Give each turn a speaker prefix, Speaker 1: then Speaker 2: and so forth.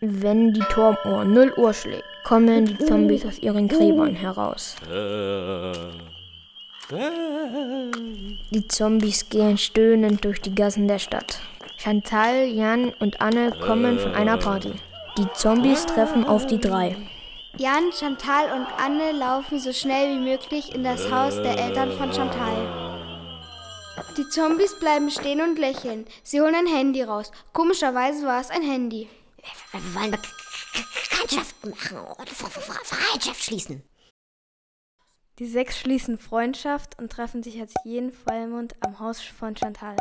Speaker 1: Wenn die Turmuhr 0 Uhr schlägt, kommen die Zombies aus ihren Gräbern heraus. Die Zombies gehen stöhnend durch die Gassen der Stadt. Chantal, Jan und Anne kommen von einer Party. Die Zombies treffen auf die drei.
Speaker 2: Jan, Chantal und Anne laufen so schnell wie möglich in das Haus der Eltern von Chantal. Die Zombies bleiben stehen und lächeln. Sie holen ein Handy raus. Komischerweise war es ein Handy.
Speaker 3: Wir wollen Bekanntschaft machen oder Freundschaft schließen.
Speaker 4: Die sechs schließen Freundschaft und treffen sich als jeden Vollmond am Haus von Chantal.